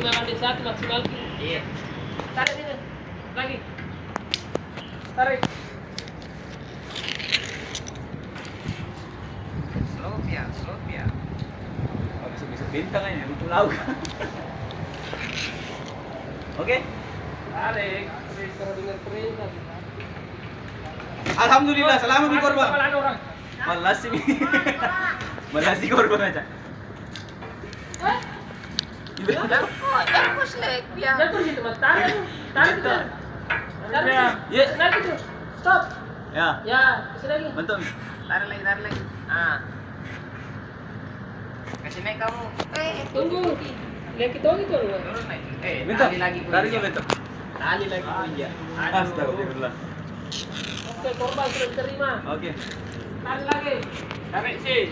lima kali satu maksimal. Iya. Tarik ini. Lagi. Tarik. Slow slow ya. Oh, bisa-bisa bintang ini, untuk lauk. Oke. Tarik. Alhamdulillah, selamat di korban. Malas sih. Malas sih korban aja. Ya. Situ, Mas. Tarik. Ya. Ya. Ya, Ya, lagi. bantu. Tarik lagi, lagi. Ah. Kasih kamu. Eh, Tunggu. Gitu loh. Eh, tali lagi. Tali lagi pun ya. Astagfirullah. Oke, korban sudah. Oke. Lagi. Tarik sih.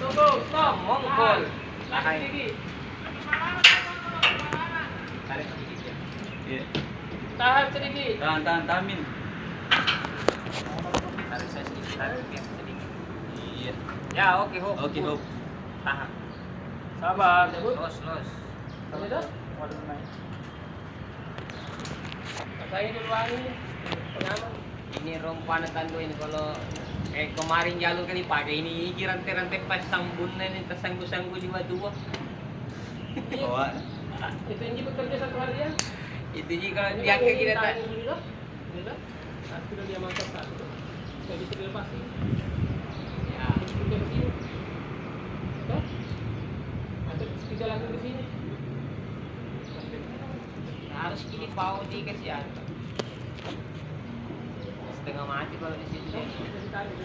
Tunggu, stop. Mongkol. Tarik gigi. Tarik sedikit. Iya. Tahan sedikit. Tahan, tahan, tamin. Tarik saya sedikit, tarik biar sedikit. Iya. Ya, oke, hop. Oke, hop. Tahan. Sabar. Los, los. Kamu itu? Saya dulu ini. Pengaman. Ini rompan tando ini kalau eh kemarin jalur kali pakai ini iki rantai-rantai pas sambun ini tersanggu-sanggu di batu buah. Bawa. Itu Inji bekerja satu hari ya. Itu ji kalau dia ke kita tak. Sudah. Nah, sudah dia mantap satu. Sudah bisa dilepas. Ya. Kita ke sini. Atau kita langsung ke sini. Harus kini pau di kesian. Setengah mati kalau di ditarik.